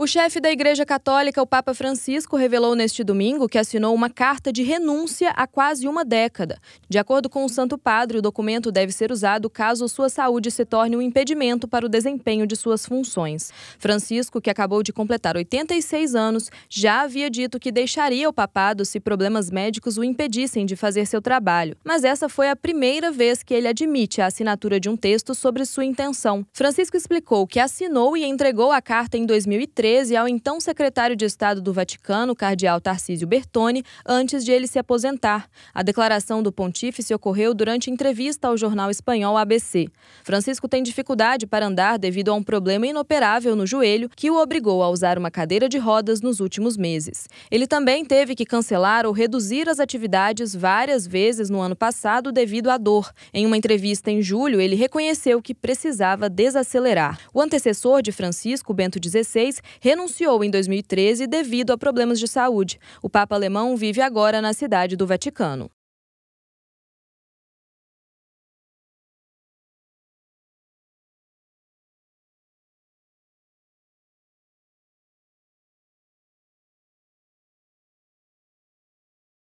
O chefe da Igreja Católica, o Papa Francisco, revelou neste domingo que assinou uma carta de renúncia há quase uma década. De acordo com o Santo Padre, o documento deve ser usado caso sua saúde se torne um impedimento para o desempenho de suas funções. Francisco, que acabou de completar 86 anos, já havia dito que deixaria o papado se problemas médicos o impedissem de fazer seu trabalho. Mas essa foi a primeira vez que ele admite a assinatura de um texto sobre sua intenção. Francisco explicou que assinou e entregou a carta em 2013 2013 ao então secretário de Estado do Vaticano, cardeal Tarcísio Bertoni, antes de ele se aposentar. A declaração do pontífice ocorreu durante entrevista ao jornal espanhol ABC. Francisco tem dificuldade para andar devido a um problema inoperável no joelho que o obrigou a usar uma cadeira de rodas nos últimos meses. Ele também teve que cancelar ou reduzir as atividades várias vezes no ano passado devido à dor. Em uma entrevista em julho, ele reconheceu que precisava desacelerar. O antecessor de Francisco, Bento XVI, renunciou em 2013 devido a problemas de saúde. O Papa alemão vive agora na cidade do Vaticano.